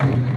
Amen.